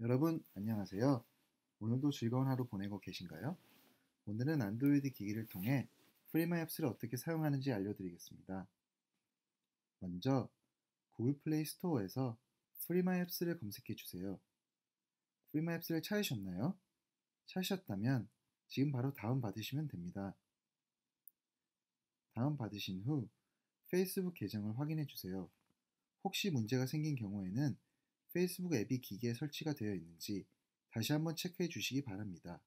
여러분, 안녕하세요. 오늘도 즐거운 하루 보내고 계신가요? 오늘은 안드로이드 기기를 통해 FreeMyApps를 어떻게 사용하는지 알려드리겠습니다. 먼저 구글 플레이 스토어에서 FreeMyApps를 검색해 주세요. FreeMyApps를 찾으셨나요? 찾으셨다면 지금 바로 다운 받으시면 됩니다. 다운 받으신 후 페이스북 계정을 확인해 주세요. 혹시 문제가 생긴 경우에는 페이스북 앱이 기기에 설치가 되어 있는지 다시 한번 체크해 주시기 바랍니다.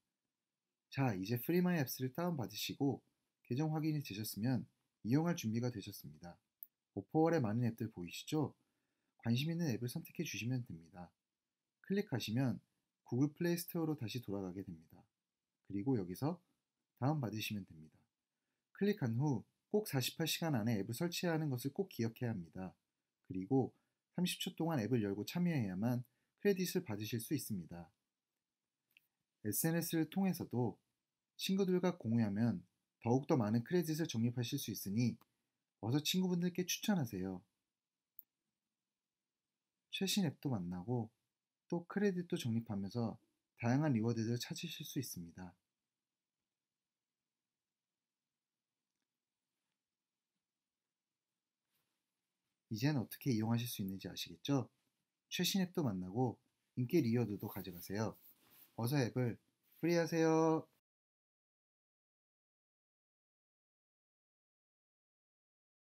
자, 이제 FreeMyApps를 다운받으시고 계정 확인이 되셨으면 이용할 준비가 되셨습니다. offerwall에 많은 앱들 보이시죠? 관심 있는 앱을 선택해 주시면 됩니다. 클릭하시면 구글 플레이 스토어로 다시 돌아가게 됩니다. 그리고 여기서 다운받으시면 됩니다. 클릭한 후 꼭 48시간 안에 앱을 설치해야 하는 것을 꼭 기억해야 합니다. 그리고 30초 동안 앱을 열고 참여해야만 크레딧을 받으실 수 있습니다. SNS를 통해서도 친구들과 공유하면 더욱더 많은 크레딧을 적립하실 수 있으니 어서 친구분들께 추천하세요. 최신 앱도 만나고 또 크레딧도 적립하면서 다양한 리워드들을 찾으실 수 있습니다. 이젠 어떻게 이용하실 수 있는지 아시겠죠? 최신 앱도 만나고 인기 리워드도 가져가세요. 어서 앱을 프리하세요.